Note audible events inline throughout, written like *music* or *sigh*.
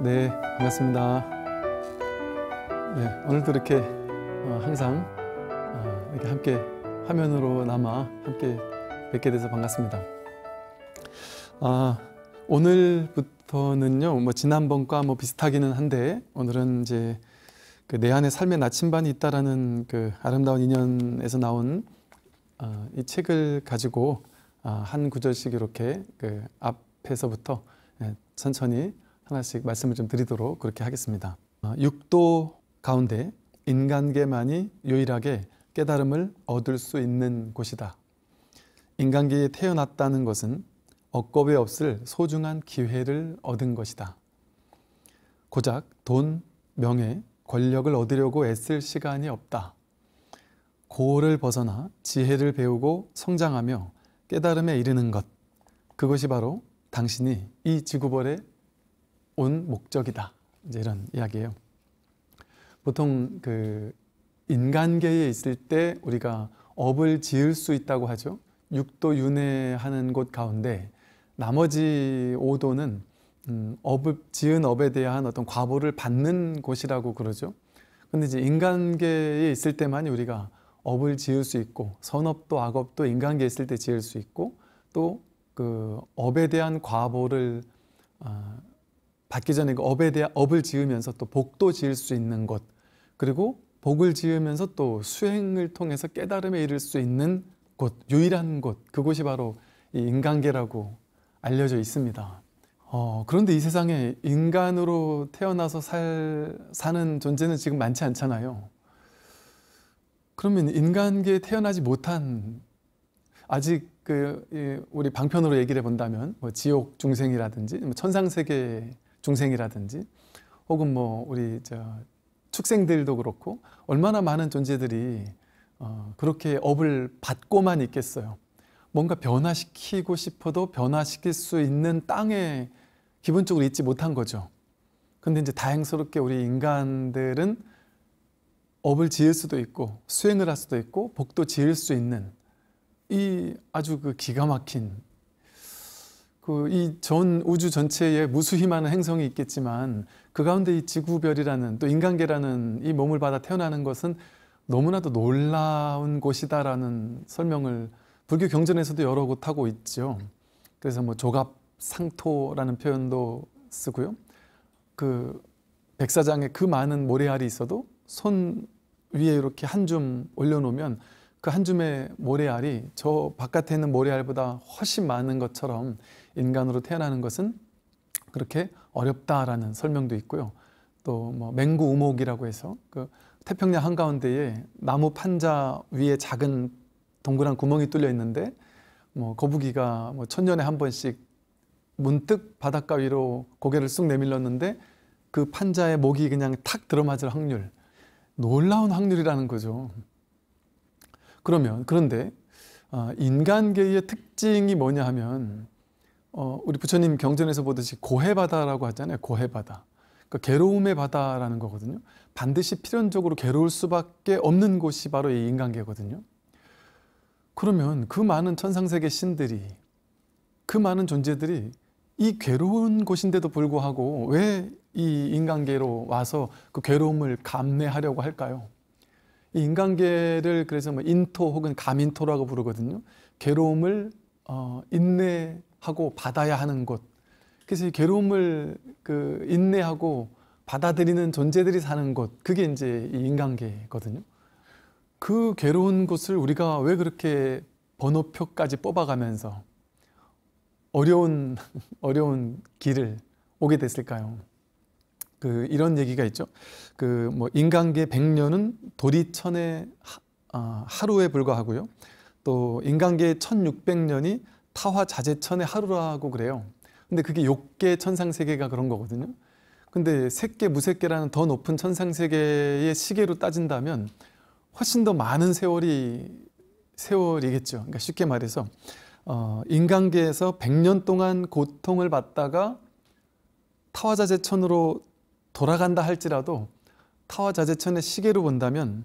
네, 반갑습니다. 네, 오늘도 이렇게 어, 항상 어, 이렇게 함께 화면으로 남아 함께 뵙게 돼서 반갑습니다. 아, 오늘부터는요, 뭐 지난번과 뭐 비슷하기는 한데 오늘은 이제 그 내 안에 삶의 나침반이 있다라는 그 아름다운 인연에서 나온 어, 이 책을 가지고 어, 한 구절씩 이렇게 그 앞에서부터 예, 천천히 하나씩 말씀을 좀 드리도록 그렇게 하겠습니다. 어, 육도 가운데 인간계만이 유일하게 깨달음을 얻을 수 있는 곳이다. 인간계에 태어났다는 것은 억겁에 없을 소중한 기회를 얻은 것이다. 고작 돈, 명예, 권력을 얻으려고 애쓸 시간이 없다. 고를 벗어나 지혜를 배우고 성장하며 깨달음에 이르는 것. 그것이 바로 당신이 이 지구벌에 온 목적이다. 이제 이런 이야기예요. 보통 그 인간계에 있을 때 우리가 업을 지을 수 있다고 하죠. 육도 윤회하는 곳 가운데 나머지 오도는 음, 업을 지은 업에 대한 어떤 과보를 받는 곳이라고 그러죠. 근데 이제 인간계에 있을 때만이 우리가 업을 지을 수 있고 선업도 악업도 인간계에 있을 때 지을 수 있고 또 그 업에 대한 과보를 어, 받기 전에 그 업에 대한 업을 지으면서 또 복도 지을 수 있는 곳 그리고 복을 지으면서 또 수행을 통해서 깨달음에 이를 수 있는 곳 유일한 곳 그곳이 바로 이 인간계라고 알려져 있습니다. 어, 그런데 이 세상에 인간으로 태어나서 살, 사는 존재는 지금 많지 않잖아요. 그러면 인간계에 태어나지 못한 아직 그 우리 방편으로 얘기를 해본다면 뭐 지옥 중생이라든지 뭐 천상 세계 중생이라든지 혹은 뭐 우리 저 축생들도 그렇고 얼마나 많은 존재들이 어, 그렇게 업을 받고만 있겠어요. 뭔가 변화시키고 싶어도 변화시킬 수 있는 땅에 기본적으로 있지 못한 거죠. 근데 이제 다행스럽게 우리 인간들은 업을 지을 수도 있고 수행을 할 수도 있고 복도 지을 수 있는 이 아주 그 기가 막힌 그 이 전 우주 전체에 무수히 많은 행성이 있겠지만 그 가운데 이 지구별이라는 또 인간계라는 이 몸을 받아 태어나는 것은 너무나도 놀라운 곳이다라는 설명을 불교 경전에서도 여러 곳 하고 있죠. 그래서 뭐 조갑 상토라는 표현도 쓰고요. 그 백사장에 그 많은 모래알이 있어도 손 위에 이렇게 한 줌 올려놓으면 그 한 줌의 모래알이 저 바깥에 있는 모래알보다 훨씬 많은 것처럼 인간으로 태어나는 것은 그렇게 어렵다라는 설명도 있고요. 또 뭐 맹구 우목이라고 해서 그 태평양 한가운데에 나무 판자 위에 작은 동그란 구멍이 뚫려 있는데 뭐 거북이가 뭐 천년에 한 번씩 문득 바닷가 위로 고개를 쑥 내밀렀는데 그 판자의 목이 그냥 탁 들어맞을 확률 놀라운 확률이라는 거죠. 그러면 그런데 어, 인간계의 특징이 뭐냐 하면 어, 우리 부처님 경전에서 보듯이 고해바다라고 하잖아요. 고해바다. 그 괴로움의 바다라는 거거든요. 반드시 필연적으로 괴로울 수밖에 없는 곳이 바로 이 인간계거든요. 그러면 그 많은 천상세계 신들이 그 많은 존재들이 이 괴로운 곳인데도 불구하고 왜 이 인간계로 와서 그 괴로움을 감내하려고 할까요? 이 인간계를 그래서 뭐 인토 혹은 감인토라고 부르거든요. 괴로움을 어, 인내 하고 받아야 하는 곳. 그래서 이 괴로움을 그 인내하고 받아들이는 존재들이 사는 곳. 그게 이제 이 인간계거든요. 그 괴로운 곳을 우리가 왜 그렇게 번호표까지 뽑아가면서 어려운 *laughs* 어려운 길을 오게 됐을까요? 그 이런 얘기가 있죠. 그 뭐 인간계 100년은 도리천의 하, 아, 루에 불과하고요. 또 인간계 1600년이 타화 자재천의 하루라고 그래요. 근데 그게 욕계 천상 세계가 그런 거거든요. 근데 색계 무색계라는 더 높은 천상 세계의 시계로 따진다면 훨씬 더 많은 세월이 세월이겠죠. 그러니까 쉽게 말해서 어, 인간계에서 100년 동안 고통을 받다가 타화자재천으로 돌아간다 할지라도 타화자재천의 시계로 본다면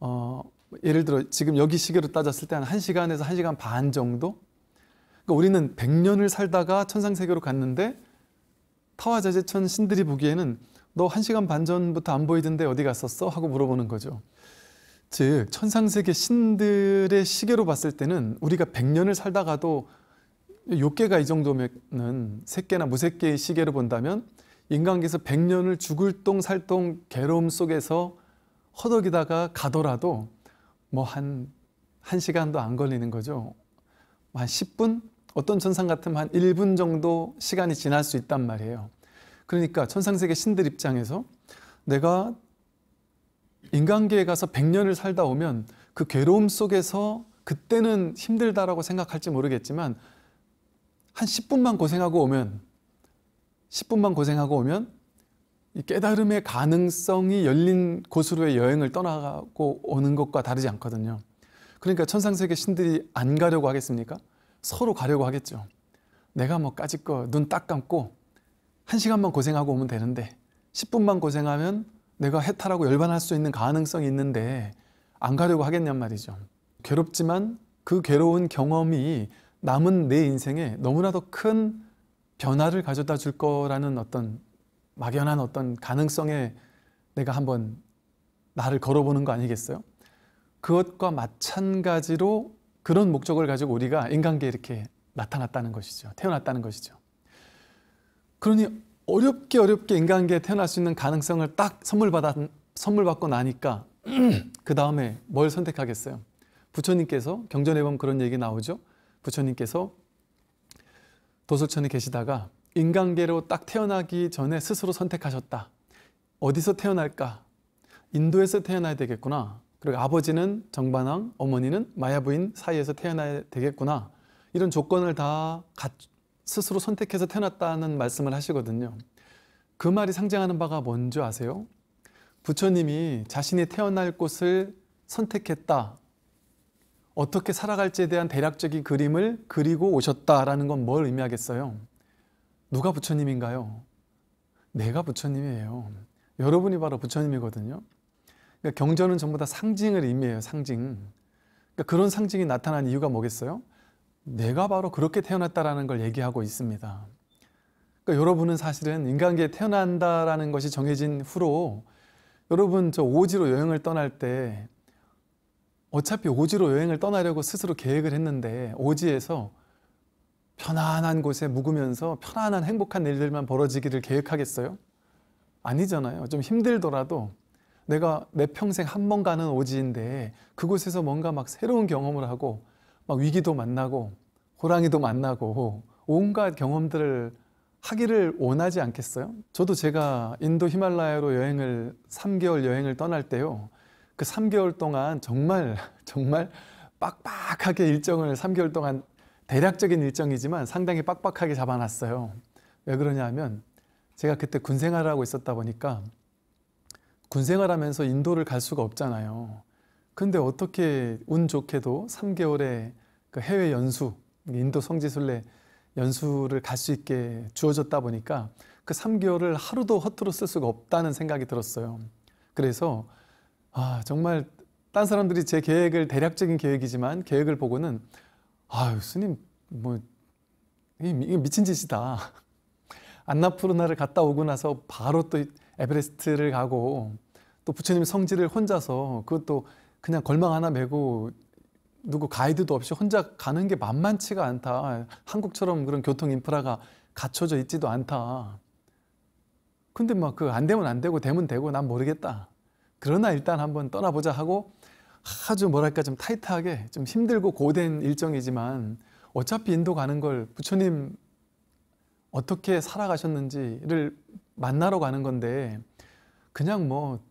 어, 예를 들어 지금 여기 시계로 따졌을 때 한 1시간에서 1시간 반 정도? 그러니까 우리는 100년을 살다가 천상세계로 갔는데 타화자재천 신들이 보기에는 너한 시간 반 전부터 안 보이던데 어디 갔었어? 하고 물어보는 거죠. 즉 천상세계 신들의 시계로 봤을 때는 우리가 100년을 살다가도 요괴가 이 정도면은 새끼나 무새끼의 시계로 본다면 인간계에서 100년을 죽을 똥 살똥 괴로움 속에서 허덕이다가 가더라도 뭐한한 시간도 안 걸리는 거죠. 한 10분? 어떤 천상 같으면 한 1분 정도 시간이 지날 수 있단 말이에요. 그러니까 천상세계 신들 입장에서 내가 인간계에 가서 100년을 살다 오면 그 괴로움 속에서 그때는 힘들다라고 생각할지 모르겠지만 한 10분만 고생하고 오면 10분만 고생하고 오면 이 깨달음의 가능성이 열린 곳으로의 여행을 떠나고 오는 것과 다르지 않거든요. 그러니까 천상세계 신들이 안 가려고 하겠습니까? 서로 가려고 하겠죠. 내가 뭐 까짓 거 눈 딱 감고 한 시간만 고생하고 오면 되는데 10분만 고생하면 내가 해탈하고 열반할 수 있는 가능성이 있는데 안 가려고 하겠냔 말이죠. 괴롭지만 그 괴로운 경험이 남은 내 인생에 너무나도 큰 변화를 가져다 줄 거라는 어떤 막연한 어떤 가능성에 내가 한번 나를 걸어보는 거 아니겠어요? 그것과 마찬가지로 그런 목적을 가지고 우리가 인간계에 이렇게 나타났다는 것이죠. 태어났다는 것이죠. 그러니 어렵게 어렵게 인간계에 태어날 수 있는 가능성을 딱 선물 받아 선물 받고 나니까 *clears throat* 그 다음에 뭘 선택하겠어요? 부처님께서 경전에 보면 그런 얘기 나오죠. 부처님께서 도솔천에 계시다가 인간계로 딱 태어나기 전에 스스로 선택하셨다. 어디서 태어날까? 인도에서 태어나야 되겠구나. 그리고 아버지는 정반왕, 어머니는 마야부인 사이에서 태어나야 되겠구나. 이런 조건을 다 스스로 선택해서 태어났다는 말씀을 하시거든요. 그 말이 상징하는 바가 뭔지 아세요? 부처님이 자신이 태어날 곳을 선택했다. 어떻게 살아갈지에 대한 대략적인 그림을 그리고 오셨다라는 건 뭘 의미하겠어요? 누가 부처님인가요? 내가 부처님이에요. 여러분이 바로 부처님이거든요. 그러니까 경전은 전부 다 상징을 의미해요. 상징. 그러니까 그런 상징이 나타난 이유가 뭐겠어요? 내가 바로 그렇게 태어났다라는 걸 얘기하고 있습니다. 그러니까 여러분은 사실은 인간계에 태어난다라는 것이 정해진 후로 여러분 저 오지로 여행을 떠날 때 어차피 오지로 여행을 떠나려고 스스로 계획을 했는데 오지에서 편안한 곳에 묵으면서 편안한 행복한 일들만 벌어지기를 계획하겠어요? 아니잖아요. 좀 힘들더라도 내가 내 평생 한 번 가는 오지인데 그곳에서 뭔가 막 새로운 경험을 하고 막 위기도 만나고 호랑이도 만나고 온갖 경험들을 하기를 원하지 않겠어요? 저도 제가 인도 히말라야로 여행을 3개월 여행을 떠날 때요. 그 3개월 동안 정말 *laughs* 정말 빡빡하게 일정을 3개월 동안 대략적인 일정이지만 상당히 빡빡하게 잡아놨어요. 왜 그러냐면 제가 그때 군 생활을 하고 있었다 보니까 군 생활하면서 인도를 갈 수가 없잖아요. 근데 어떻게 운 좋게도 3개월의 그 해외 연수, 인도 성지순례 연수를 갈 수 있게 주어졌다 보니까 그 3개월을 하루도 허투루 쓸 수가 없다는 생각이 들었어요. 그래서 아, 정말 딴 사람들이 제 계획을 대략적인 계획이지만 계획을 보고는 아유, 스님 뭐 이게 미친 짓이다. 안나푸르나를 갔다 오고 나서 바로 또 에베레스트를 가고 또 부처님 성지를 혼자서 그것도 그냥 걸망 하나 메고 누구 가이드도 없이 혼자 가는 게 만만치가 않다. 한국처럼 그런 교통 인프라가 갖춰져 있지도 않다. 근데 막 그 안 되면 안 되고 되면 되고 난 모르겠다. 그러나 일단 한번 떠나보자 하고 아주 뭐랄까 좀 타이트하게 좀 힘들고 고된 일정이지만 어차피 인도 가는 걸 부처님 어떻게 살아가셨는지를 만나러 가는 건데 그냥 뭐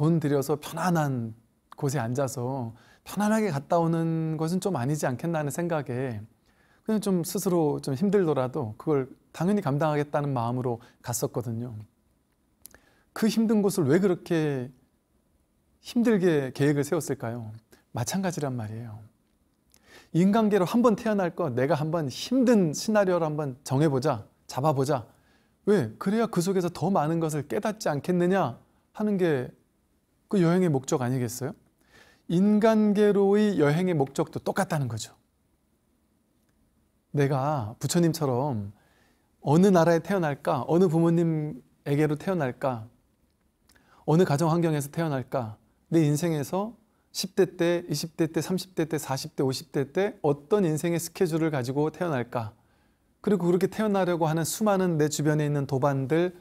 돈 들여서 편안한 곳에 앉아서 편안하게 갔다 오는 것은 좀 아니지 않겠나 하는 생각에 그냥 좀 스스로 좀 힘들더라도 그걸 당연히 감당하겠다는 마음으로 갔었거든요. 그 힘든 곳을 왜 그렇게 힘들게 계획을 세웠을까요? 마찬가지란 말이에요. 인간계로 한번 태어날 거 내가 한번 힘든 시나리오를 한번 정해보자, 잡아보자. 왜? 그래야 그 속에서 더 많은 것을 깨닫지 않겠느냐 하는 게 그 여행의 목적 아니겠어요? 인간계로의 여행의 목적도 똑같다는 거죠. 내가 부처님처럼 어느 나라에 태어날까? 어느 부모님에게로 태어날까? 어느 가정 환경에서 태어날까? 내 인생에서 10대 때, 20대 때, 30대 때, 40대, 50대 때 어떤 인생의 스케줄을 가지고 태어날까? 그리고 그렇게 태어나려고 하는 수많은 내 주변에 있는 도반들,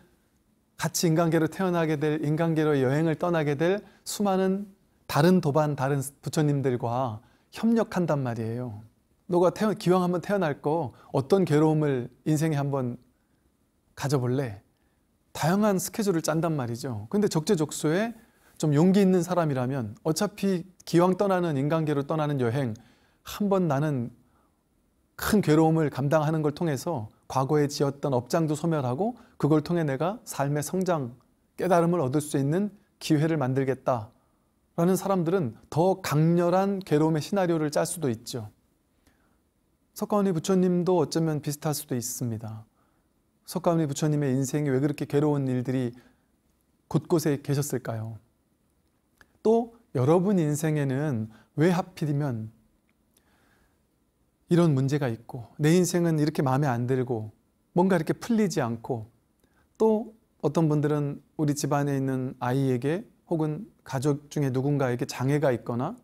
같이 인간계로 태어나게 될, 인간계로 여행을 떠나게 될 수많은 다른 도반, 다른 부처님들과 협력한단 말이에요. 너가 태어, 기왕 한번 태어날 거 어떤 괴로움을 인생에 한번 가져볼래? 다양한 스케줄을 짠단 말이죠. 근데 적재적소에 좀 용기 있는 사람이라면 어차피 기왕 떠나는 인간계로 떠나는 여행 한 번 나는 큰 괴로움을 감당하는 걸 통해서 과거에 지었던 업장도 소멸하고 그걸 통해 내가 삶의 성장, 깨달음을 얻을 수 있는 기회를 만들겠다. 라는 사람들은 더 강렬한 괴로움의 시나리오를 짤 수도 있죠. 석가모니 부처님도 어쩌면 비슷할 수도 있습니다. 석가모니 부처님의 인생이 왜 그렇게 괴로운 일들이 곳곳에 계셨을까요? 또 여러분 인생에는 왜 하필이면 이런 문제가 있고 내 인생은 이렇게 마음에 안 들고 뭔가 이렇게 풀리지 않고 또 어떤 분들은 우리 집안에 있는 아이에게 혹은 가족 중에 누군가에게 장애가 있거나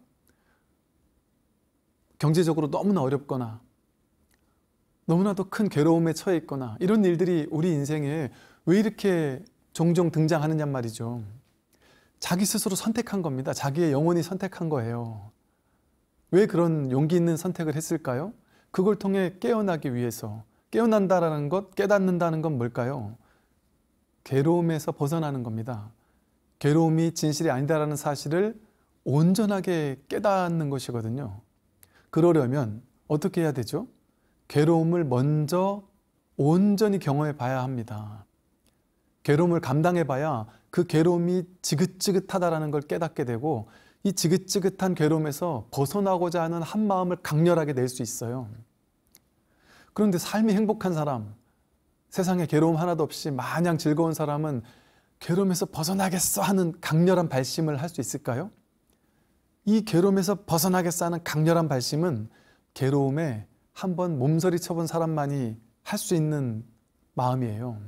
경제적으로 너무나 어렵거나 너무나도 큰 괴로움에 처해 있거나 이런 일들이 우리 인생에 왜 이렇게 종종 등장하느냐 말이죠. 자기 스스로 선택한 겁니다. 자기의 영혼이 선택한 거예요. 왜 그런 용기 있는 선택을 했을까요? 그걸 통해 깨어나기 위해서 깨어난다라는 것, 깨닫는다는 건 뭘까요? 괴로움에서 벗어나는 겁니다. 괴로움이 진실이 아니다라는 사실을 온전하게 깨닫는 것이거든요. 그러려면 어떻게 해야 되죠? 괴로움을 먼저 온전히 경험해 봐야 합니다. 괴로움을 감당해 봐야 그 괴로움이 지긋지긋하다라는 걸 깨닫게 되고 이 지긋지긋한 괴로움에서 벗어나고자 하는 한 마음을 강렬하게 낼 수 있어요. 그런데 삶이 행복한 사람, 세상에 괴로움 하나도 없이 마냥 즐거운 사람은 괴로움에서 벗어나겠어 하는 강렬한 발심을 할 수 있을까요? 이 괴로움에서 벗어나겠어 하는 강렬한 발심은 괴로움에 한번 몸서리 쳐본 사람만이 할 수 있는 마음이에요.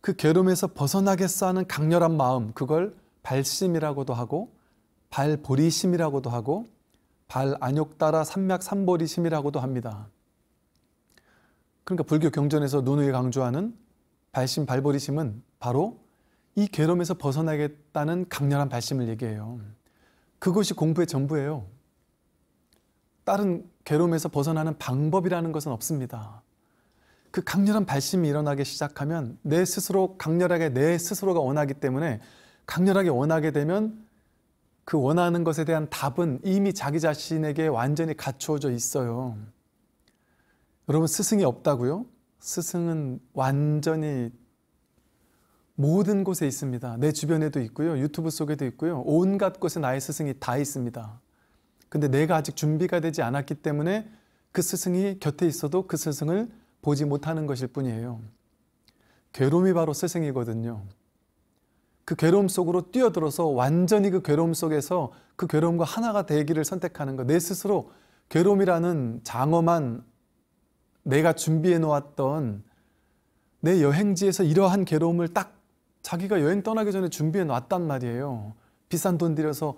그 괴로움에서 벗어나겠어 하는 강렬한 마음, 그걸 발심이라고도 하고, 발보리심이라고도 하고, 발안욕따라 삼맥삼보리심이라고도 합니다. 그러니까 불교 경전에서 누누이 강조하는 발심, 발보리심은 바로 이 괴로움에서 벗어나겠다는 강렬한 발심을 얘기해요. 그것이 공부의 전부예요. 다른 괴로움에서 벗어나는 방법이라는 것은 없습니다. 그 강렬한 발심이 일어나기 시작하면 내 스스로 강렬하게 내 스스로가 원하기 때문에 강렬하게 원하게 되면 그 원하는 것에 대한 답은 이미 자기 자신에게 완전히 갖추어져 있어요. 여러분 스승이 없다고요? 스승은 완전히 모든 곳에 있습니다. 내 주변에도 있고요. 유튜브 속에도 있고요. 온갖 곳에 나의 스승이 다 있습니다. 근데 내가 아직 준비가 되지 않았기 때문에 그 스승이 곁에 있어도 그 스승을 보지 못하는 것일 뿐이에요. 괴로움이 바로 스승이거든요. 그 괴로움 속으로 뛰어들어서 완전히 그 괴로움 속에서 그 괴로움과 하나가 되기를 선택하는 것. 내 스스로 괴로움이라는 장엄한 내가 준비해 놓았던 내 여행지에서 이러한 괴로움을 딱 자기가 여행 떠나기 전에 준비해 놨단 말이에요. 비싼 돈 들여서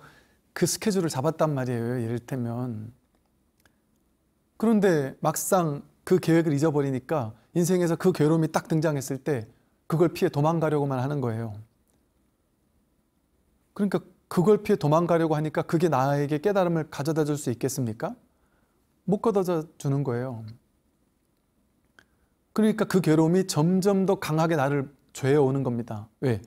그 스케줄을 잡았단 말이에요. 이를테면. 그런데 막상 그 계획을 잊어버리니까 인생에서 그 괴로움이 딱 등장했을 때 그걸 피해 도망가려고만 하는 거예요. 그러니까 그걸 피해 도망가려고 하니까 그게 나에게 깨달음을 가져다 줄 수 있겠습니까? 못 가져다 주는 거예요. 그러니까 그 괴로움이 점점 더 강하게 나를 죄에 오는 겁니다. 왜?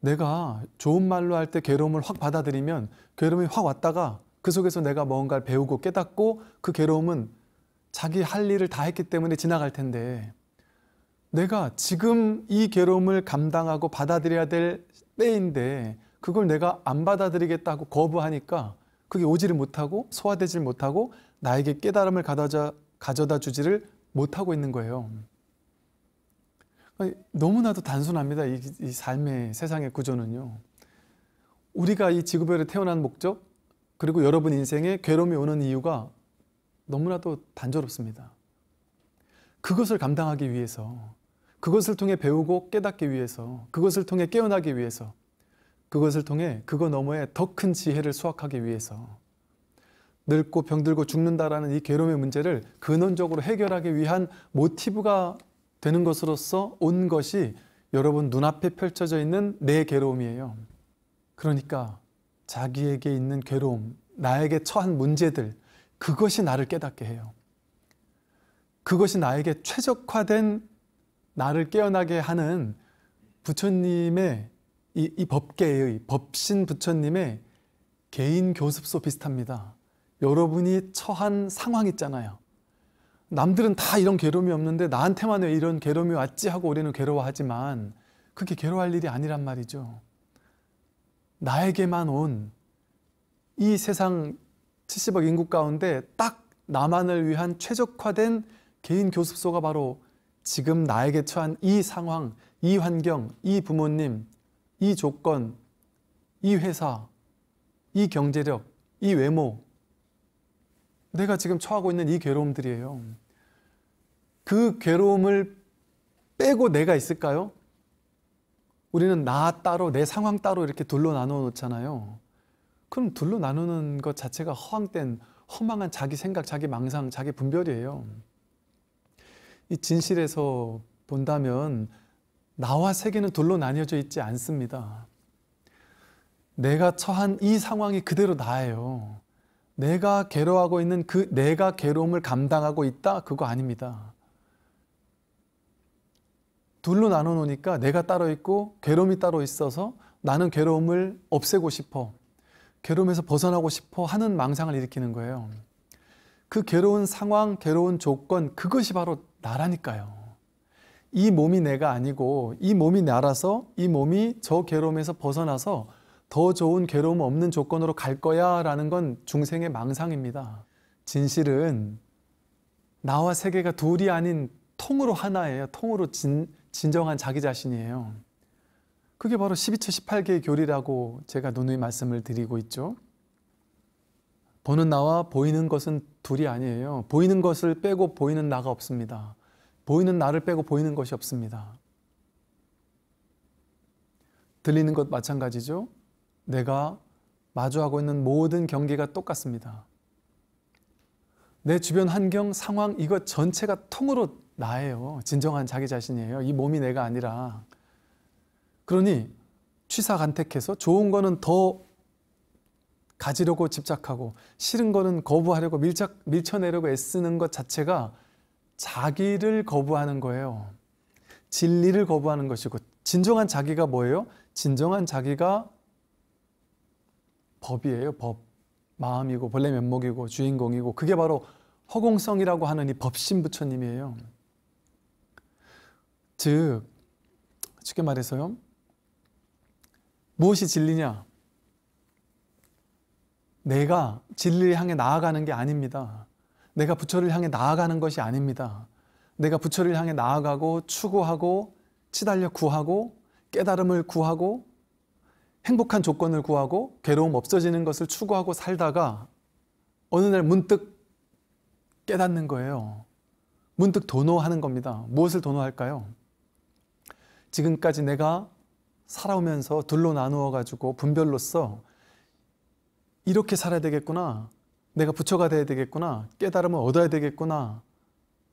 내가 좋은 말로 할 때 괴로움을 확 받아들이면 괴로움이 확 왔다가 그 속에서 내가 뭔가를 배우고 깨닫고 그 괴로움은 자기 할 일을 다 했기 때문에 지나갈 텐데 내가 지금 이 괴로움을 감당하고 받아들여야 될 때인데 그걸 내가 안 받아들이겠다고 거부하니까 그게 오지를 못하고 소화되질 못하고 나에게 깨달음을 가져다, 가져다 주지를 못하고 있는 거예요. 너무나도 단순합니다. 이, 이 삶의 세상의 구조는요. 우리가 이 지구별에 태어난 목적 그리고 여러분 인생에 괴로움이 오는 이유가 너무나도 단조롭습니다. 그것을 감당하기 위해서, 그것을 통해 배우고 깨닫기 위해서, 그것을 통해 깨어나기 위해서, 그것을 통해 그거 너머에 더 큰 지혜를 수확하기 위해서, 늙고 병들고 죽는다라는 이 괴로움의 문제를 근원적으로 해결하기 위한 모티브가 되는 것으로서 온 것이 여러분 눈앞에 펼쳐져 있는 내 괴로움이에요. 그러니까 자기에게 있는 괴로움, 나에게 처한 문제들, 그것이 나를 깨닫게 해요. 그것이 나에게 최적화된 나를 깨어나게 하는 부처님의 이, 이 법계의 법신 부처님의 개인 교습소 비슷합니다. 여러분이 처한 상황 있잖아요. 남들은 다 이런 괴로움이 없는데 나한테만 왜 이런 괴로움이 왔지 하고 우리는 괴로워하지만 그게 괴로워할 일이 아니란 말이죠. 나에게만 온 이 세상 70억 인구 가운데 딱 나만을 위한 최적화된 개인 교습소가 바로 지금 나에게 처한 이 상황, 이 환경, 이 부모님, 이 조건, 이 회사, 이 경제력, 이 외모, 내가 지금 처하고 있는 이 괴로움들이에요. 그 괴로움을 빼고 내가 있을까요? 우리는 나 따로, 내 상황 따로 이렇게 둘로 나누어 놓잖아요. 그럼 둘로 나누는 것 자체가 허황된, 허망한 자기 생각, 자기 망상, 자기 분별이에요. 이 진실에서 본다면 나와 세계는 둘로 나뉘어져 있지 않습니다. 내가 처한 이 상황이 그대로 나예요. 내가 괴로워하고 있는 그 내가 괴로움을 감당하고 있다? 그거 아닙니다. 둘로 나눠 놓으니까 내가 따로 있고 괴로움이 따로 있어서 나는 괴로움을 없애고 싶어. 괴로움에서 벗어나고 싶어 하는 망상을 일으키는 거예요. 그 괴로운 상황, 괴로운 조건, 그것이 바로 나라니까요. 이 몸이 내가 아니고 이 몸이 나라서 이 몸이 저 괴로움에서 벗어나서 더 좋은 괴로움 없는 조건으로 갈 거야 라는 건 중생의 망상입니다. 진실은 나와 세계가 둘이 아닌 통으로 하나예요. 통으로 진, 진정한 자기 자신이에요. 그게 바로 12처 18개의 교리라고 제가 누누이 말씀을 드리고 있죠. 보는 나와 보이는 것은 둘이 아니에요. 보이는 것을 빼고 보이는 나가 없습니다. 보이는 나를 빼고 보이는 것이 없습니다. 들리는 것 마찬가지죠. 내가 마주하고 있는 모든 경계가 똑같습니다. 내 주변 환경, 상황, 이것 전체가 통으로 나예요. 진정한 자기 자신이에요. 이 몸이 내가 아니라. 그러니 취사간택해서 좋은 거는 더 가지려고 집착하고 싫은 거는 거부하려고 밀착, 밀쳐내려고 애쓰는 것 자체가 자기를 거부하는 거예요. 진리를 거부하는 것이고 진정한 자기가 뭐예요? 진정한 자기가 법이에요. 법. 마음이고 본래 면목이고 주인공이고 그게 바로 허공성이라고 하는 이 법신 부처님이에요. 즉 쉽게 말해서요. 무엇이 진리냐? 내가 진리를 향해 나아가는 게 아닙니다. 내가 부처를 향해 나아가는 것이 아닙니다. 내가 부처를 향해 나아가고 추구하고 치달려 구하고 깨달음을 구하고 행복한 조건을 구하고 괴로움 없어지는 것을 추구하고 살다가 어느 날 문득 깨닫는 거예요. 문득 도노하는 겁니다. 무엇을 도노할까요? 지금까지 내가 살아오면서 둘로 나누어 가지고 분별로서 이렇게 살아야 되겠구나. 내가 부처가 돼야 되겠구나. 깨달음을 얻어야 되겠구나.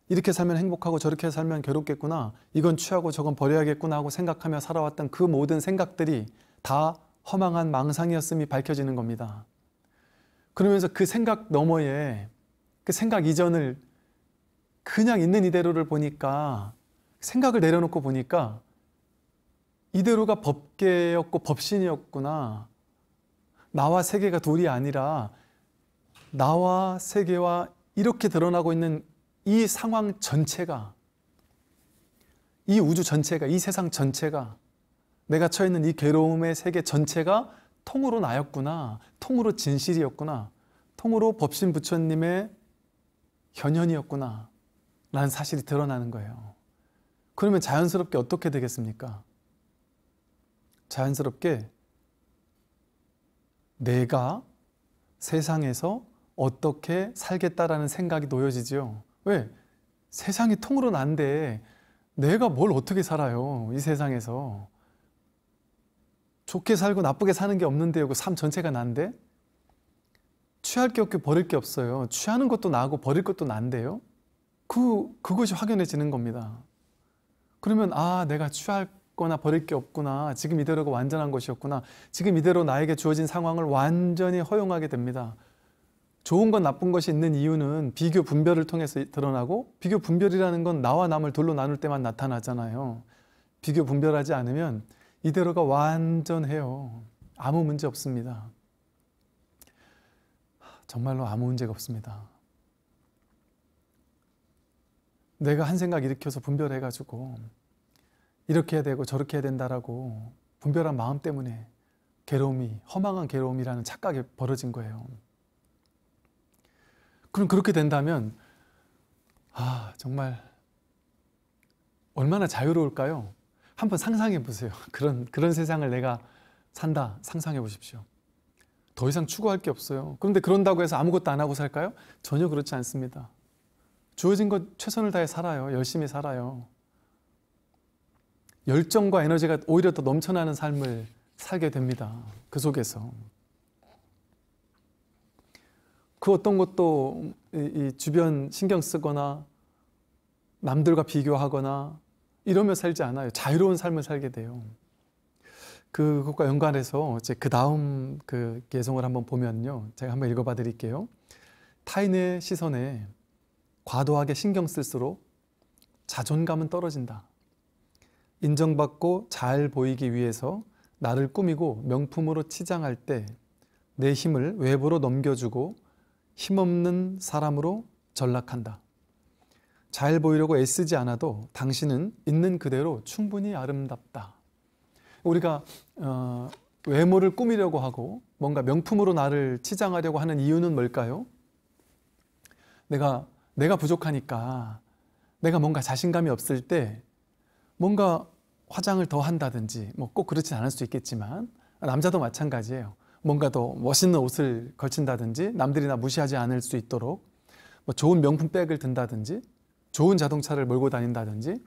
이렇게 살면 행복하고 저렇게 살면 괴롭겠구나. 이건 취하고 저건 버려야겠구나 하고 생각하며 살아왔던 그 모든 생각들이 다 허망한 망상이었음이 밝혀지는 겁니다. 그러면서 그 생각 너머에 그 생각 이전을 그냥 있는 이대로를 보니까 생각을 내려놓고 보니까 이대로가 법계였고 법신이었구나. 나와 세계가 둘이 아니라 나와 세계와 이렇게 드러나고 있는 이 상황 전체가 이 우주 전체가 이 세상 전체가 내가 처해 있는 이 괴로움의 세계 전체가 통으로 나였구나. 통으로 진실이었구나. 통으로 법신 부처님의 현현이었구나. 라는 사실이 드러나는 거예요. 그러면 자연스럽게 어떻게 되겠습니까? 자연스럽게 내가 세상에서 어떻게 살겠다라는 생각이 놓여지죠. 왜? 세상이 통으로 난데 내가 뭘 어떻게 살아요? 이 세상에서. 좋게 살고 나쁘게 사는 게 없는데요. 그 삶 전체가 난데? 취할 게 없고 버릴 게 없어요. 취하는 것도 나고 버릴 것도 난데요. 그, 그것이 확연해지는 겁니다. 그러면, 아, 내가 취할 거나 버릴 게 없구나. 지금 이대로가 완전한 것이었구나. 지금 이대로 나에게 주어진 상황을 완전히 허용하게 됩니다. 좋은 것 나쁜 것이 있는 이유는 비교 분별을 통해서 드러나고 비교 분별이라는 건 나와 남을 둘로 나눌 때만 나타나잖아요. 비교 분별하지 않으면 이대로가 완전해요. 아무 문제 없습니다. 정말로 아무 문제가 없습니다. 내가 한 생각 일으켜서 분별해가지고 이렇게 해야 되고 저렇게 해야 된다라고 분별한 마음 때문에 괴로움이 허망한 괴로움이라는 착각이 벌어진 거예요. 그럼 그렇게 된다면 아 정말 얼마나 자유로울까요? 한번 상상해 보세요. *laughs* 그런 그런 세상을 내가 산다 상상해 보십시오. 더 이상 추구할 게 없어요. 그런데 그런다고 해서 아무것도 안 하고 살까요? 전혀 그렇지 않습니다. 주어진 것 최선을 다해 살아요. 열심히 살아요. 열정과 에너지가 오히려 더 넘쳐나는 삶을 살게 됩니다. 그 속에서. 그 어떤 것도 이 주변 신경 쓰거나 남들과 비교하거나 이러며 살지 않아요. 자유로운 삶을 살게 돼요. 그것과 연관해서 이제 그 다음 그 개성을 한번 보면요. 제가 한번 읽어봐 드릴게요. 타인의 시선에 과도하게 신경 쓸수록 자존감은 떨어진다. 인정받고 잘 보이기 위해서 나를 꾸미고 명품으로 치장할 때 내 힘을 외부로 넘겨주고 힘없는 사람으로 전락한다. 잘 보이려고 애쓰지 않아도 당신은 있는 그대로 충분히 아름답다. 우리가 어, 외모를 꾸미려고 하고 뭔가 명품으로 나를 치장하려고 하는 이유는 뭘까요? 내가 내가 부족하니까 내가 뭔가 자신감이 없을 때 뭔가 화장을 더 한다든지 뭐 꼭 그렇진 않을 수 있겠지만 남자도 마찬가지예요. 뭔가 더 멋있는 옷을 걸친다든지 남들이 나 무시하지 않을 수 있도록 뭐 좋은 명품 백을 든다든지 좋은 자동차를 몰고 다닌다든지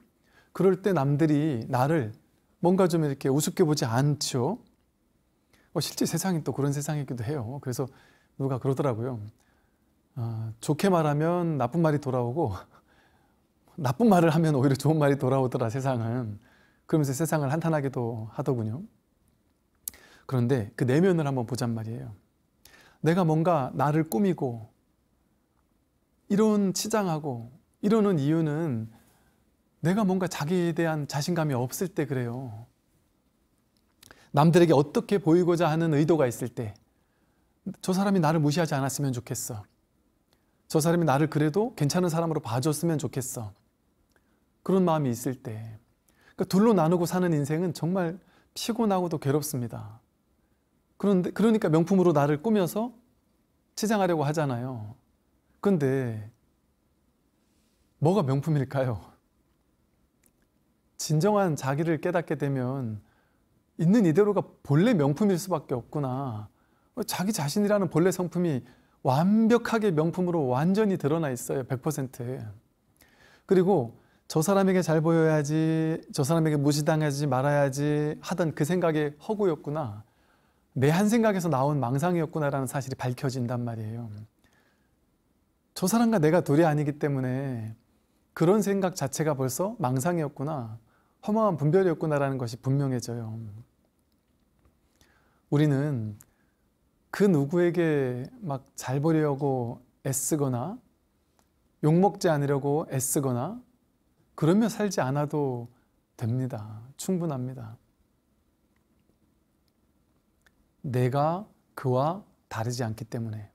그럴 때 남들이 나를 뭔가 좀 이렇게 우습게 보지 않죠. 어, 실제 세상이 또 그런 세상이기도 해요. 그래서 누가 그러더라고요. 어, 좋게 말하면 나쁜 말이 돌아오고 *laughs* 나쁜 말을 하면 오히려 좋은 말이 돌아오더라 세상은. 그러면서 세상을 한탄하기도 하더군요. 그런데 그 내면을 한번 보잔 말이에요. 내가 뭔가 나를 꾸미고 이런 치장하고 이러는 이유는 내가 뭔가 자기에 대한 자신감이 없을 때 그래요. 남들에게 어떻게 보이고자 하는 의도가 있을 때, 저 사람이 나를 무시하지 않았으면 좋겠어. 저 사람이 나를 그래도 괜찮은 사람으로 봐줬으면 좋겠어. 그런 마음이 있을 때. 그러니까 둘로 나누고 사는 인생은 정말 피곤하고도 괴롭습니다. 그런데 그러니까 명품으로 나를 꾸며서 치장하려고 하잖아요. 근데 뭐가 명품일까요? 진정한 자기를 깨닫게 되면 있는 이대로가 본래 명품일 수밖에 없구나. 자기 자신이라는 본래 성품이 완벽하게 명품으로 완전히 드러나 있어요. 100%. 그리고 저 사람에게 잘 보여야지, 저 사람에게 무시당하지 말아야지 하던 그 생각이 허구였구나. 내 한 생각에서 나온 망상이었구나라는 사실이 밝혀진단 말이에요. 저 사람과 내가 둘이 아니기 때문에 그런 생각 자체가 벌써 망상이었구나, 허망한 분별이었구나라는 것이 분명해져요. 우리는 그 누구에게 막 잘 보려고 애쓰거나 욕먹지 않으려고 애쓰거나 그러며 살지 않아도 됩니다. 충분합니다. 내가 그와 다르지 않기 때문에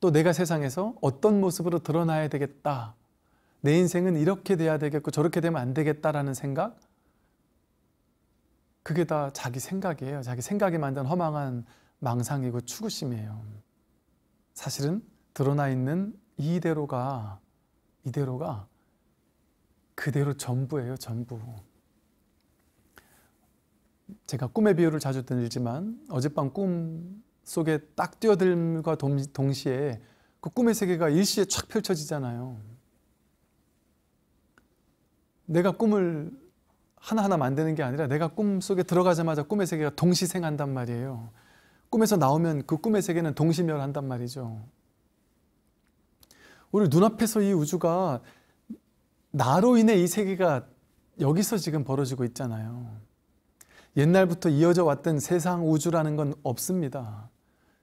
또 내가 세상에서 어떤 모습으로 드러나야 되겠다. 내 인생은 이렇게 돼야 되겠고 저렇게 되면 안 되겠다라는 생각 그게 다 자기 생각이에요. 자기 생각이 만든 허망한 망상이고 추구심이에요. 사실은 드러나 있는 이대로가 이대로가 그대로 전부예요. 전부. 제가 꿈의 비유를 자주 들지만 어젯밤 꿈 속에 딱 뛰어들과 동시에 그 꿈의 세계가 일시에 촥 펼쳐지잖아요. 내가 꿈을 하나하나 만드는 게 아니라 내가 꿈 속에 들어가자마자 꿈의 세계가 동시생한단 말이에요. 꿈에서 나오면 그 꿈의 세계는 동시멸한단 말이죠. 우리 눈앞에서 이 우주가 나로 인해 이 세계가 여기서 지금 벌어지고 있잖아요. 옛날부터 이어져 왔던 세상 우주라는 건 없습니다.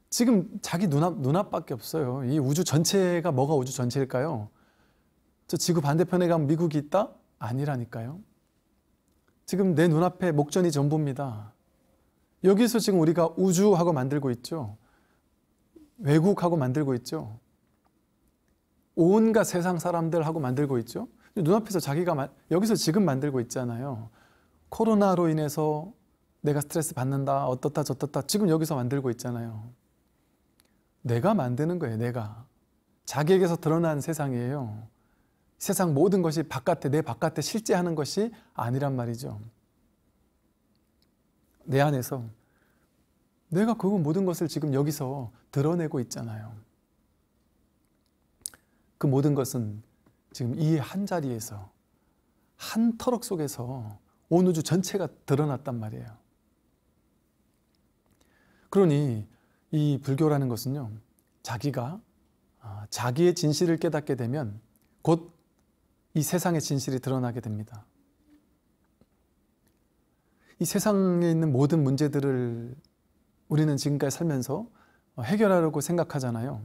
지금 자기 눈앞, 눈앞밖에 없어요. 이 우주 전체가 뭐가 우주 전체일까요? 저 지구 반대편에 가면 미국이 있다? 아니라니까요. 지금 내 눈앞에 목전이 전부입니다. 여기서 지금 우리가 우주하고 만들고 있죠. 외국하고 만들고 있죠. 온갖 세상 사람들하고 만들고 있죠. 눈앞에서 자기가 여기서 지금 만들고 있잖아요. 코로나로 인해서 내가 스트레스 받는다, 어떻다, 저떻다. 지금 여기서 만들고 있잖아요. 내가 만드는 거예요, 내가. 자기에게서 드러난 세상이에요. 세상 모든 것이 바깥에, 내 바깥에 실제 하는 것이 아니란 말이죠. 내 안에서. 내가 그 모든 것을 지금 여기서 드러내고 있잖아요. 그 모든 것은 지금 이 한 자리에서, 한 터럭 속에서 온 우주 전체가 드러났단 말이에요. 그러니 이 불교라는 것은요, 자기가 아, 자기의 진실을 깨닫게 되면 곧 이 세상의 진실이 드러나게 됩니다. 이 세상에 있는 모든 문제들을 우리는 지금까지 살면서 해결하려고 생각하잖아요.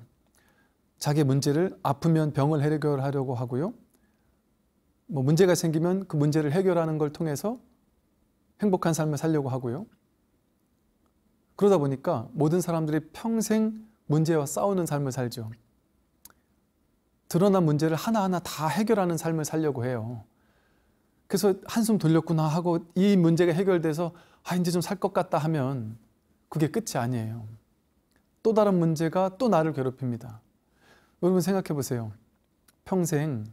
자기 문제를 아프면 병을 해결하려고 하고요. 뭐 문제가 생기면 그 문제를 해결하는 걸 통해서 행복한 삶을 살려고 하고요. 그러다 보니까 모든 사람들이 평생 문제와 싸우는 삶을 살죠. 드러난 문제를 하나하나 다 해결하는 삶을 살려고 해요. 그래서 한숨 돌렸구나 하고 이 문제가 해결돼서 아, 이제 좀 살 것 같다 하면 그게 끝이 아니에요. 또 다른 문제가 또 나를 괴롭힙니다. 여러분 생각해 보세요. 평생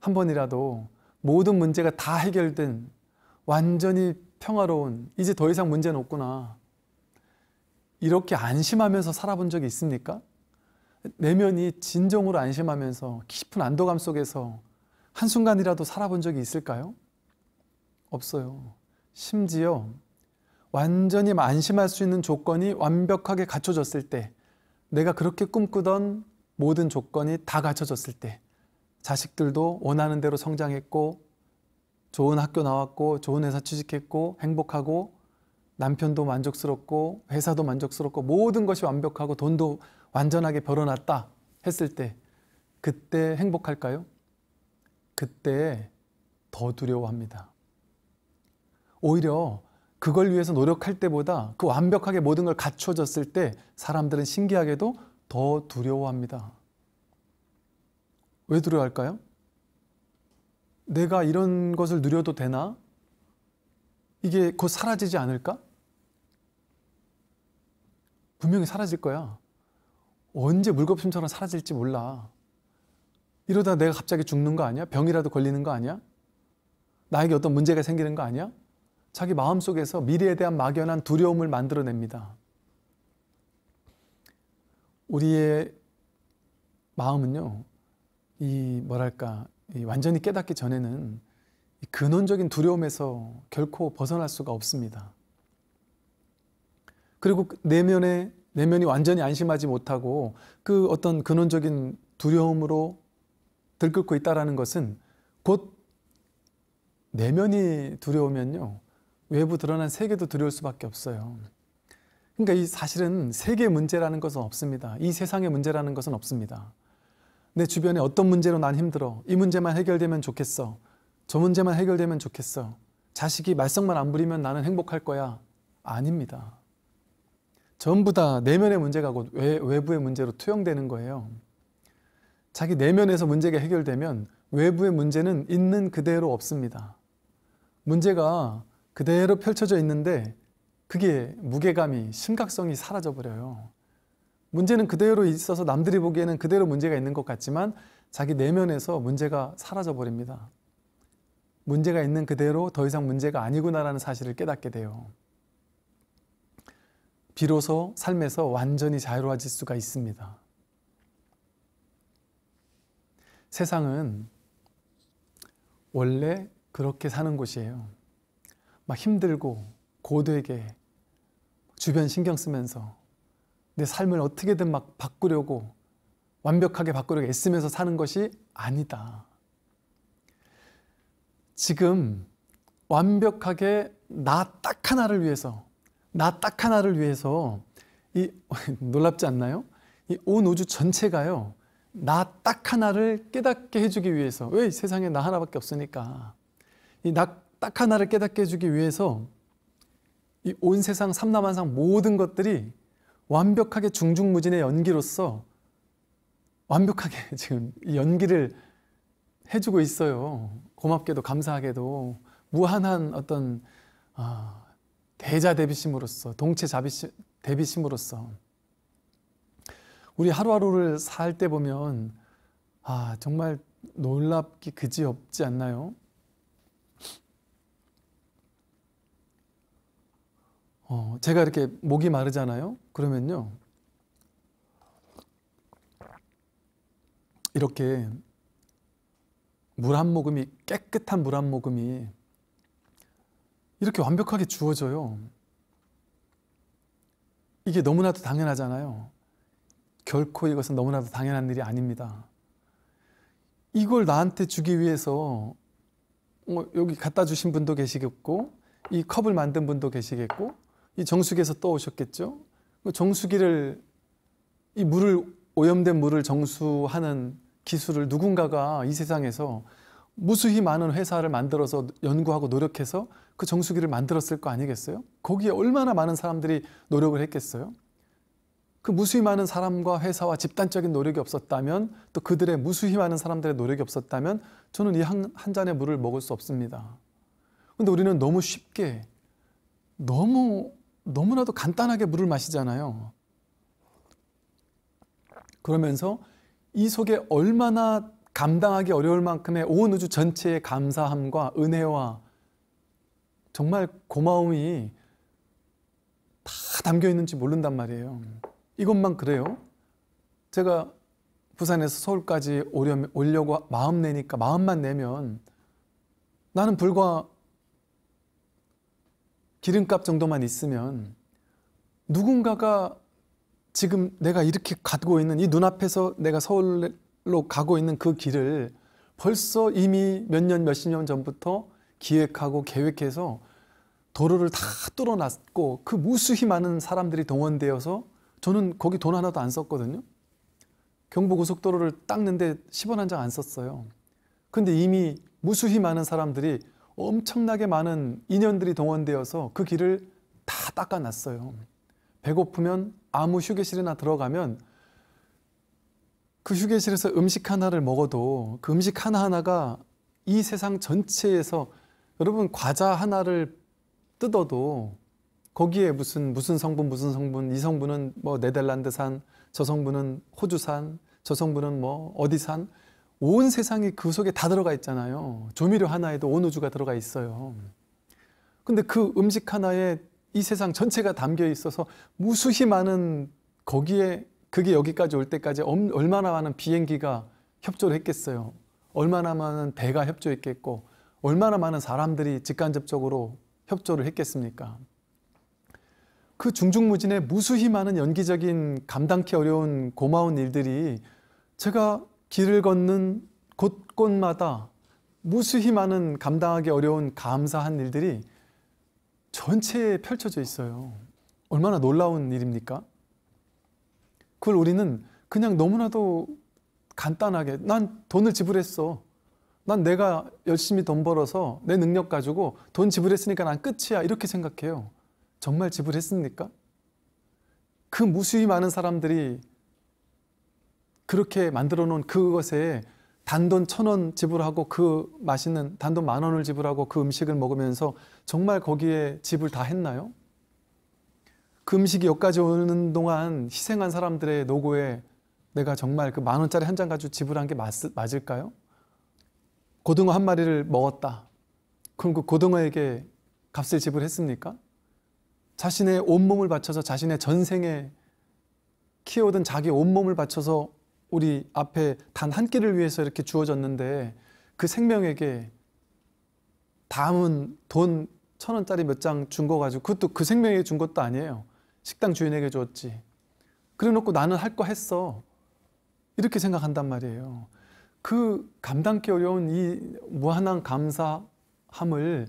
한 번이라도 모든 문제가 다 해결된 완전히 평화로운 이제 더 이상 문제는 없구나. 이렇게 안심하면서 살아본 적이 있습니까? 내면이 진정으로 안심하면서 깊은 안도감 속에서 한순간이라도 살아본 적이 있을까요? 없어요. 심지어 완전히 안심할 수 있는 조건이 완벽하게 갖춰졌을 때, 내가 그렇게 꿈꾸던 모든 조건이 다 갖춰졌을 때, 자식들도 원하는 대로 성장했고, 좋은 학교 나왔고, 좋은 회사 취직했고, 행복하고, 남편도 만족스럽고 회사도 만족스럽고 모든 것이 완벽하고 돈도 완전하게 벌어놨다 했을 때 그때 행복할까요? 그때 더 두려워합니다. 오히려 그걸 위해서 노력할 때보다 그 완벽하게 모든 걸 갖춰졌을 때 사람들은 신기하게도 더 두려워합니다. 왜 두려워할까요? 내가 이런 것을 누려도 되나? 이게 곧 사라지지 않을까? 분명히 사라질 거야. 언제 물거품처럼 사라질지 몰라. 이러다 내가 갑자기 죽는 거 아니야? 병이라도 걸리는 거 아니야? 나에게 어떤 문제가 생기는 거 아니야? 자기 마음 속에서 미래에 대한 막연한 두려움을 만들어냅니다. 우리의 마음은요, 이 뭐랄까, 이 완전히 깨닫기 전에는 근원적인 두려움에서 결코 벗어날 수가 없습니다. 그리고 그 내면에 내면이 완전히 안심하지 못하고 그 어떤 근원적인 두려움으로 들끓고 있다라는 것은 곧 내면이 두려우면요 외부 드러난 세계도 두려울 수밖에 없어요. 그러니까 이 사실은 세계 문제라는 것은 없습니다. 이 세상의 문제라는 것은 없습니다. 내 주변에 어떤 문제로 난 힘들어. 이 문제만 해결되면 좋겠어. 저 문제만 해결되면 좋겠어. 자식이 말썽만 안 부리면 나는 행복할 거야. 아닙니다. 전부 다 내면의 문제가 곧 외 부의 문제로 투영되는 거예요. 자기 내면에서 문제가 해결되면 외부의 문제는 있는 그대로 없습니다. 문제가 그대로 펼쳐져 있는데 그게 무게감이 심각성이 사라져 버려요. 문제는 그대로 있어서 남들이 보기에는 그대로 문제가 있는 것 같지만 자기 내면에서 문제가 사라져 버립니다. 문제가 있는 그대로 더 이상 문제가 아니구나라는 사실을 깨닫게 돼요. 비로소 삶에서 완전히 자유로워질 수가 있습니다. 세상은 원래 그렇게 사는 곳이에요. 막 힘들고 고되게 주변 신경 쓰면서 내 삶을 어떻게든 막 바꾸려고 완벽하게 바꾸려고 애쓰면서 사는 것이 아니다. 지금 완벽하게 나 딱 하나를 위해서 나 딱 하나를 위해서 이 *laughs* 놀랍지 않나요? 이 온 우주 전체가요. 나 딱 하나를 깨닫게 해주기 위해서 왜 세상에 나 하나밖에 없으니까 이 나 딱 하나를 깨닫게 해주기 위해서 이 온 세상 삼남한상 모든 것들이 완벽하게 중중무진의 연기로서 완벽하게 *laughs* 지금 이 연기를 해주고 있어요. 고맙게도 감사하게도 무한한 어떤 아, 대자 대비심으로써 동체 자비심, 대비심으로써 우리 하루하루를 살 때 보면 아 정말 놀랍기 그지 없지 않나요? 어, 제가 이렇게 목이 마르잖아요. 그러면요. 이렇게 물 한 모금이 깨끗한 물 한 모금이 이렇게 완벽하게 주어져요. 이게 너무나도 당연하잖아요. 결코 이것은 너무나도 당연한 일이 아닙니다. 이걸 나한테 주기 위해서 어, 여기 갖다 주신 분도 계시겠고 이 컵을 만든 분도 계시겠고 이 정수기에서 떠오셨겠죠. 그 정수기를 이 물을 오염된 물을 정수하는 기술을 누군가가 이 세상에서 무수히 많은 회사를 만들어서 연구하고 노력해서 그 정수기를 만들었을 거 아니겠어요? 거기에 얼마나 많은 사람들이 노력을 했겠어요? 그 무수히 많은 사람과 회사와 집단적인 노력이 없었다면 또 그들의 무수히 많은 사람들의 노력이 없었다면 저는 이 한 한 잔의 물을 먹을 수 없습니다. 근데 우리는 너무 쉽게 너무 너무나도 간단하게 물을 마시잖아요. 그러면서 이 속에 얼마나 감당하기 어려울 만큼의 온 우주 전체의 감사함과 은혜와 정말 고마움이 다 담겨 있는지 모른단 말이에요. 이것만 그래요. 제가 부산에서 서울까지 오려, 오려고 마음 내니까 마음만 내면 나는 불과 기름값 정도만 있으면 누군가가 지금 내가 이렇게 가고 있는 이 눈앞에서 내가 서울 로 가고 있는 그 길을 벌써 이미 몇 년, 몇십 년 전부터 기획하고 계획해서 도로를 다 뚫어놨고 그 무수히 많은 사람들이 동원되어서 저는 거기 돈 하나도 안 썼거든요. 경부고속도로를 닦는데 10원 한 장 안 썼어요. 근데 이미 무수히 많은 사람들이 엄청나게 많은 인연들이 동원되어서 그 길을 다 닦아놨어요. 배고프면 아무 휴게실이나 들어가면 그 휴게실에서 음식 하나를 먹어도 그 음식 하나하나가 이 세상 전체에서 여러분 과자 하나를 뜯어도 거기에 무슨 무슨 성분 무슨 성분 이 성분은 뭐 네덜란드산 저 성분은 호주산 저 성분은 뭐 어디산 온 세상이 그 속에 다 들어가 있잖아요. 조미료 하나에도 온 우주가 들어가 있어요. 근데 그 음식 하나에 이 세상 전체가 담겨 있어서 무수히 많은 거기에 그게 여기까지 올 때까지 얼마나 많은 비행기가 협조를 했겠어요. 얼마나 많은 배가 협조했겠고 얼마나 많은 사람들이 직간접적으로 협조를 했겠습니까? 그 중중무진의 무수히 많은 연기적인 감당기 어려운 고마운 일들이 제가 길을 걷는 곳곳마다 무수히 많은 감당하기 어려운 감사한 일들이 전체에 펼쳐져 있어요. 얼마나 놀라운 일입니까? 그걸 우리는 그냥 너무나도 간단하게 난 돈을 지불했어. 난 내가 열심히 돈 벌어서 내 능력 가지고 돈 지불했으니까 난 끝이야. 이렇게 생각해요. 정말 지불했습니까? 그 무수히 많은 사람들이 그렇게 만들어 놓은 그것에 단돈 천 원 지불하고 그 맛있는 단돈 만 원을 지불하고 그 음식을 먹으면서 정말 거기에 지불 다 했나요? 그 음식이 여기까지 오는 동안 희생한 사람들의 노고에 내가 정말 그 만 원짜리 한 장 가지고 지불한 게 맞, 맞을까요? 고등어 한 마리를 먹었다. 그럼 그 고등어에게 값을 지불했습니까? 자신의 온몸을 바쳐서 자신의 전생에 키워둔 자기 온몸을 바쳐서 우리 앞에 단 한 끼를 위해서 이렇게 주어졌는데 그 생명에게 다음은 돈 천 원짜리 몇 장 준 거 가지고 그것도 그 생명에게 준 것도 아니에요. 식당 주인에게 줬지. 그래 놓고 나는 할 거 했어. 이렇게 생각한단 말이에요. 그 감당기 어려운 이 무한한 감사함을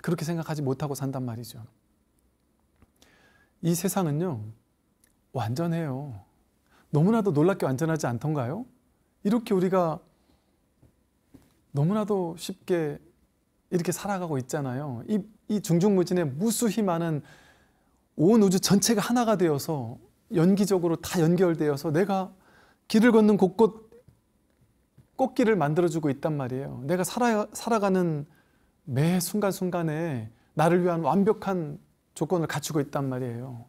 그렇게 생각하지 못하고 산단 말이죠. 이 세상은요, 완전해요. 너무나도 놀랍게 완전하지 않던가요? 이렇게 우리가 너무나도 쉽게 이렇게 살아가고 있잖아요. 이, 이 중중무진의 무수히 많은 온 우주 전체가 하나가 되어서 연기적으로 다 연결되어서 내가 길을 걷는 곳곳 꽃길을 만들어주고 있단 말이에요. 내가 살아, 살아가는 매 순간순간에 나를 위한 완벽한 조건을 갖추고 있단 말이에요.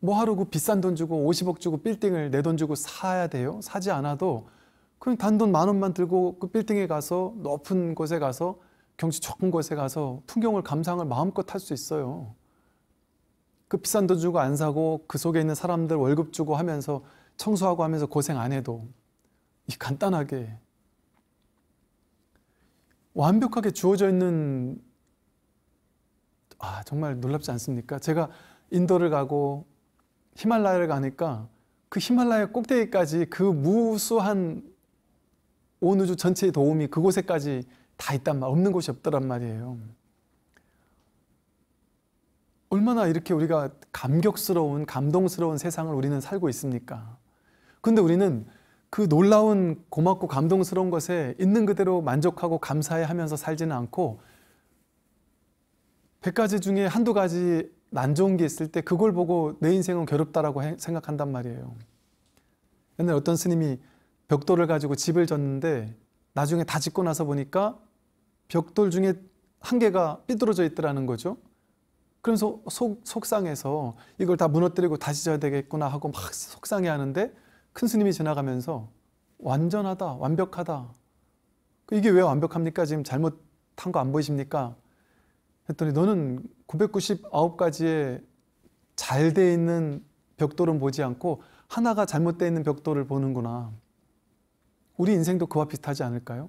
뭐 하루고 비싼 돈 주고 50억 주고 빌딩을 내 돈 주고 사야 돼요? 사지 않아도 그냥 단돈 만 원만 들고 그 빌딩에 가서 높은 곳에 가서 경치 좋은 곳에 가서 풍경을 감상을 마음껏 할 수 있어요. 그 비싼 돈 주고 안 사고 그 속에 있는 사람들 월급 주고 하면서 청소하고 하면서 고생 안 해도 이 간단하게 완벽하게 주어져 있는 아 정말 놀랍지 않습니까? 제가 인도를 가고 히말라야를 가니까 그 히말라야 꼭대기까지 그 무수한 온 우주 전체의 도움이 그곳에까지 다 있단 말 없는 곳이 없더란 말이에요. 얼마나 이렇게 우리가 감격스러운 감동스러운 세상을 우리는 살고 있습니까? 근데 우리는 그 놀라운 고맙고 감동스러운 것에 있는 그대로 만족하고 감사해 하면서 살지는 않고 100가지 중에 한두 가지 난 좋은 게 있을 때 그걸 보고 내 인생은 괴롭다라고 생각한단 말이에요. 옛날 어떤 스님이 벽돌을 가지고 집을 졌는데 나중에 다 짓고 나서 보니까 벽돌 중에 한 개가 삐뚤어져 있더라는 거죠. 그래서 속, 속상해서 이걸 다 무너뜨리고 다시 져야 되겠구나 하고 막 속상해 하는데 큰 스님이 지나가면서 완전하다, 완벽하다. 이게 왜 완벽합니까? 지금 잘못한 거 안 보이십니까? 했더니 너는 999가지의 잘 돼 있는 벽돌은 보지 않고 하나가 잘못되어 있는 벽돌을 보는구나. 우리 인생도 그와 비슷하지 않을까요?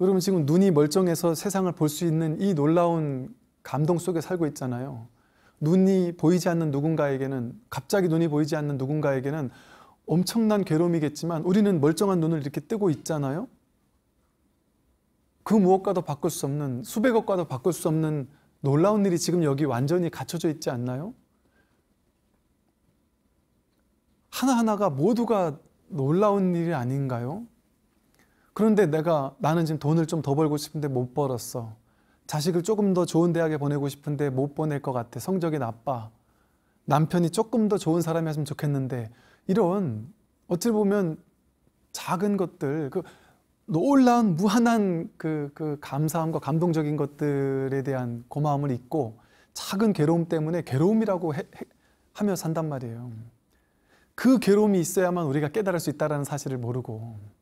여러분 지금 눈이 멀쩡해서 세상을 볼 수 있는 이 놀라운 감동 속에 살고 있잖아요. 눈이 보이지 않는 누군가에게는 갑자기 눈이 보이지 않는 누군가에게는 엄청난 괴로움이겠지만 우리는 멀쩡한 눈을 이렇게 뜨고 있잖아요. 그 무엇과도 바꿀 수 없는 수백억과도 바꿀 수 없는 놀라운 일이 지금 여기 완전히 갖춰져 있지 않나요? 하나하나가 모두가 놀라운 일이 아닌가요? 그런데 내가 나는 지금 돈을 좀 더 벌고 싶은데 못 벌었어. 자식을 조금 더 좋은 대학에 보내고 싶은데 못 보낼 것 같아. 성적이 나빠. 남편이 조금 더 좋은 사람이었으면 좋겠는데 이런 어찌 보면 작은 것들 그 놀라운 무한한 그, 그 감사함과 감동적인 것들에 대한 고마움을 잊고 작은 괴로움 때문에 괴로움이라고 해, 해, 하며 산단 말이에요. 그 괴로움이 있어야만 우리가 깨달을 수 있다는 사실을 모르고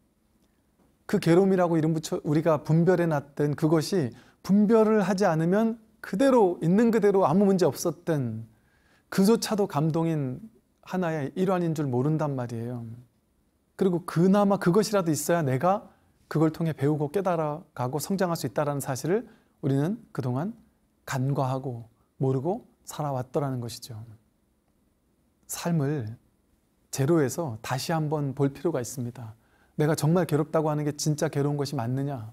그 괴로움이라고 이름 붙여 우리가 분별해 놨던 그것이 분별을 하지 않으면 그대로 있는 그대로 아무 문제 없었던 그조차도 감동인 하나의 일환인 줄 모른단 말이에요. 그리고 그나마 그것이라도 있어야 내가 그걸 통해 배우고 깨달아가고 성장할 수 있다는 사실을 우리는 그동안 간과하고 모르고 살아왔더라는 것이죠. 삶을 제로에서 다시 한번 볼 필요가 있습니다. 내가 정말 괴롭다고 하는 게 진짜 괴로운 것이 맞느냐?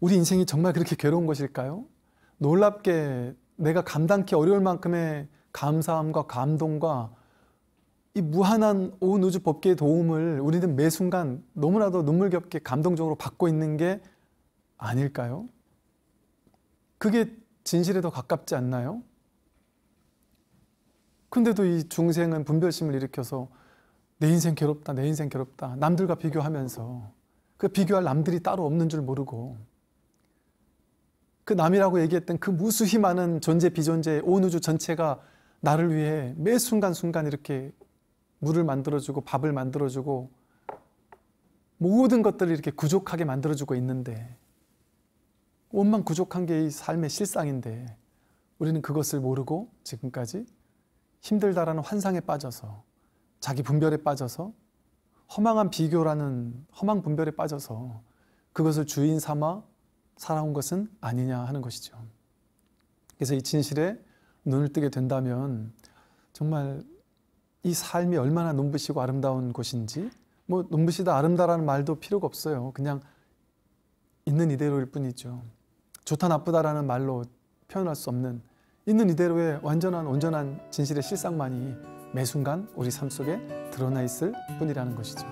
우리 인생이 정말 그렇게 괴로운 것일까요? 놀랍게 내가 감당기 어려울 만큼의 감사함과 감동과 이 무한한 온 우주 법계의 도움을 우리는 매 순간 너무나도 눈물겹게 감동적으로 받고 있는 게 아닐까요? 그게 진실에 더 가깝지 않나요? 근데도 이 중생은 분별심을 일으켜서 내 인생 괴롭다, 내 인생 괴롭다. 남들과 비교하면서 그 비교할 남들이 따로 없는 줄 모르고 그 남이라고 얘기했던 그 무수히 많은 존재 비존재 온 우주 전체가 나를 위해 매 순간순간 이렇게 물을 만들어주고 밥을 만들어주고 모든 것들을 이렇게 구족하게 만들어주고 있는데 원만 구족한 게 이 삶의 실상인데 우리는 그것을 모르고 지금까지 힘들다라는 환상에 빠져서 자기 분별에 빠져서 허망한 비교라는 허망 분별에 빠져서 그것을 주인 삼아 살아온 것은 아니냐 하는 것이죠. 그래서 이 진실에 눈을 뜨게 된다면 정말 이 삶이 얼마나 눈부시고 아름다운 곳인지 뭐 눈부시다 아름다라는 말도 필요가 없어요. 그냥 있는 이대로일 뿐이죠. 좋다 나쁘다라는 말로 표현할 수 없는 있는 이대로의 완전한 온전한 진실의 실상만이 매 순간 우리 삶 속에 드러나 있을 뿐이라는 것이죠.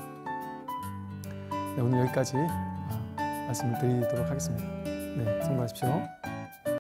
네, 오늘 여기까지 아, 말씀을 드리도록 하겠습니다. 네, 성공하십시오.